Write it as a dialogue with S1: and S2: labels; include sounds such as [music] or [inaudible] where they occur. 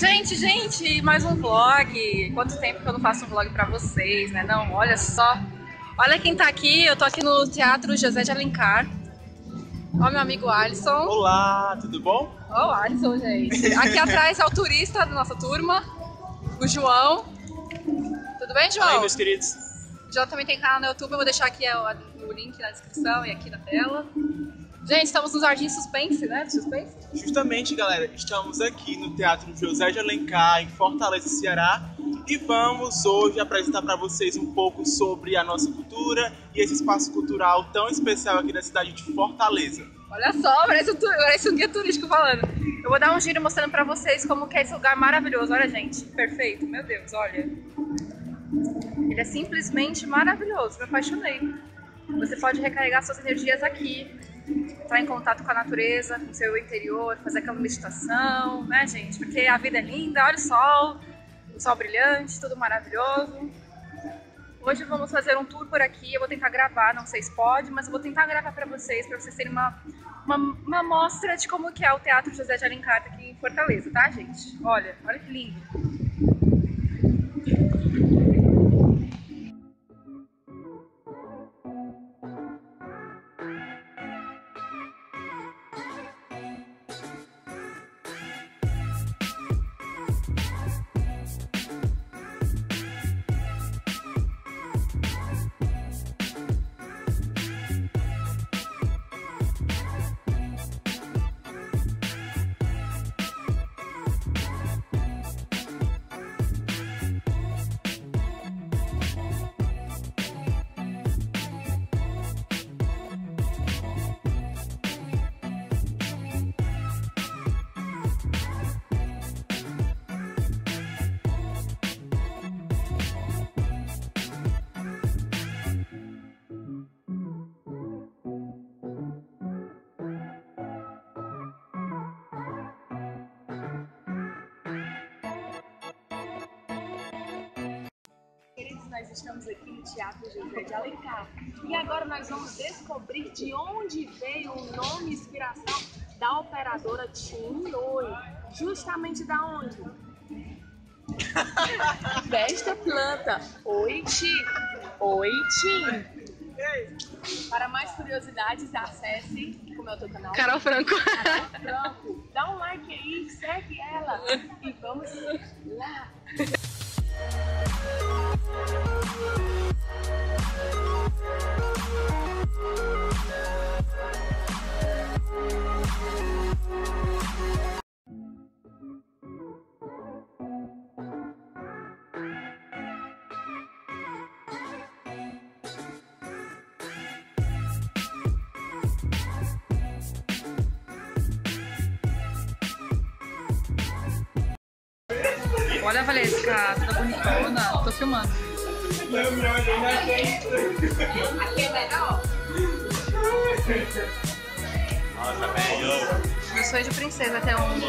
S1: Gente, gente, mais um vlog. Quanto tempo que eu não faço um vlog pra vocês, né? Não, olha só. Olha quem tá aqui. Eu tô aqui no Teatro José de Alencar. Ó, meu amigo Alisson.
S2: Olá, tudo bom?
S1: Ó, o Alisson, gente. Aqui [laughs] atrás é o turista da nossa turma, o João. Tudo bem, João?
S2: Aí, meus queridos.
S1: O João também tem canal no YouTube. Eu vou deixar aqui o link na descrição e aqui na tela. Gente, estamos no Jardim Suspense, né? Suspense?
S2: Justamente, galera, estamos aqui no Teatro José de Alencar, em Fortaleza, Ceará, e vamos hoje apresentar para vocês um pouco sobre a nossa cultura e esse espaço cultural tão especial aqui da cidade de Fortaleza.
S1: Olha só, parece um, parece um guia turístico falando. Eu vou dar um giro mostrando pra vocês como que é esse lugar maravilhoso. Olha, gente, perfeito. Meu Deus, olha. Ele é simplesmente maravilhoso. Me apaixonei. Você pode recarregar suas energias aqui, entrar em contato com a natureza, com o seu interior, fazer aquela meditação, né, gente? Porque a vida é linda, olha o sol, o sol brilhante, tudo maravilhoso. Hoje vamos fazer um tour por aqui. Eu vou tentar gravar, não sei se pode, mas eu vou tentar gravar para vocês, para vocês terem uma, uma, uma mostra de como que é o Teatro José de Alencar aqui em Fortaleza, tá, gente? Olha, olha que lindo.
S3: Nós estamos aqui no Teatro José de Alencar e agora nós vamos descobrir de onde veio o nome e inspiração da operadora Tim Oi. Justamente da onde? [laughs] Desta planta. Oi, Tim. Oi, Tim. Para mais curiosidades, acesse é o teu canal.
S1: Carol Franco.
S3: Carol Franco. Dá um like aí, segue ela e vamos lá.
S1: Olha a Valesca, toda bonitona. Tô filmando. Eu sou de princesa até um.